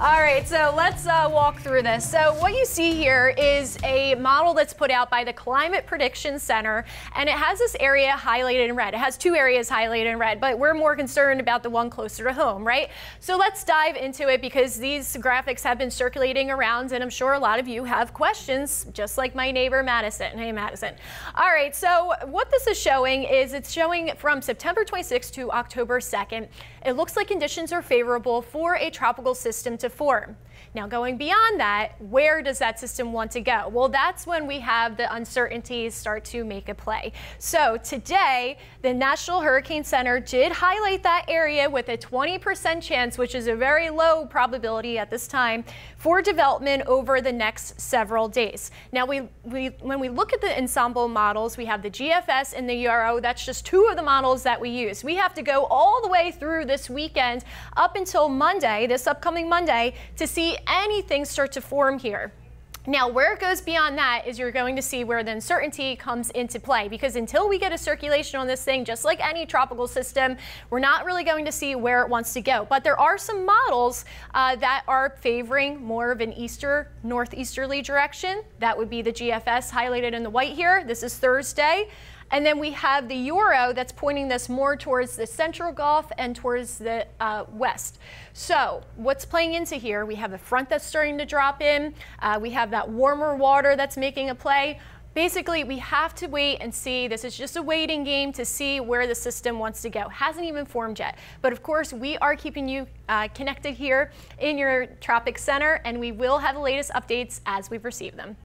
All right, so let's uh, walk through this. So what you see here is a model that's put out by the Climate Prediction Center, and it has this area highlighted in red. It has two areas highlighted in red, but we're more concerned about the one closer to home, right? So let's dive into it because these graphics have been circulating around, and I'm sure a lot of you have questions, just like my neighbor Madison. Hey, Madison. All right, so what this is showing is it's showing from September 26th to October 2nd. It looks like conditions are favorable for a tropical system to form. Now, going beyond that, where does that system want to go? Well, that's when we have the uncertainties start to make a play. So today, the National Hurricane Center did highlight that area with a 20% chance, which is a very low probability at this time, for development over the next several days. Now, we, we, when we look at the ensemble models, we have the GFS and the Euro. That's just two of the models that we use. We have to go all the way through this weekend up until Monday, this upcoming Monday, to see anything start to form here. Now, where it goes beyond that is you're going to see where the uncertainty comes into play because until we get a circulation on this thing, just like any tropical system, we're not really going to see where it wants to go. But there are some models uh, that are favoring more of an easter, northeasterly direction. That would be the GFS highlighted in the white here. This is Thursday. And then we have the Euro that's pointing this more towards the central Gulf and towards the uh, west. So what's playing into here? We have a front that's starting to drop in. Uh, we have that warmer water that's making a play. Basically, we have to wait and see. This is just a waiting game to see where the system wants to go. Hasn't even formed yet. But of course, we are keeping you uh, connected here in your Tropic Center, and we will have the latest updates as we've received them.